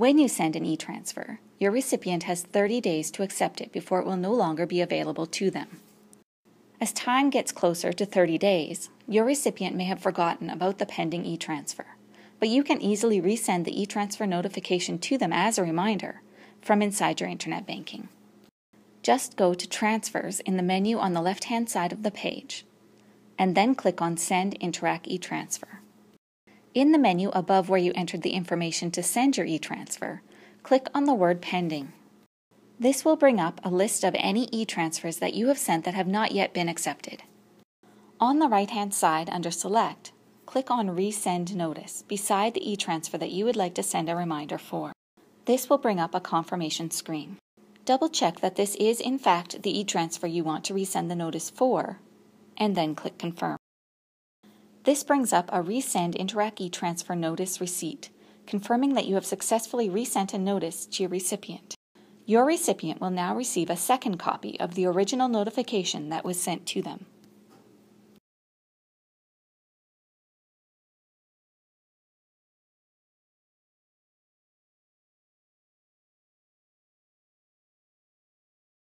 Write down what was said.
When you send an e-transfer, your recipient has 30 days to accept it before it will no longer be available to them. As time gets closer to 30 days, your recipient may have forgotten about the pending e-transfer, but you can easily resend the e-transfer notification to them as a reminder from inside your internet banking. Just go to Transfers in the menu on the left-hand side of the page, and then click on Send Interac e-transfer. In the menu above where you entered the information to send your e-transfer, click on the word Pending. This will bring up a list of any e-transfers that you have sent that have not yet been accepted. On the right-hand side under Select, click on Resend Notice beside the e-transfer that you would like to send a reminder for. This will bring up a confirmation screen. Double check that this is in fact the e-transfer you want to resend the notice for, and then click Confirm. This brings up a Resend Interac e-transfer notice receipt, confirming that you have successfully resent a notice to your recipient. Your recipient will now receive a second copy of the original notification that was sent to them.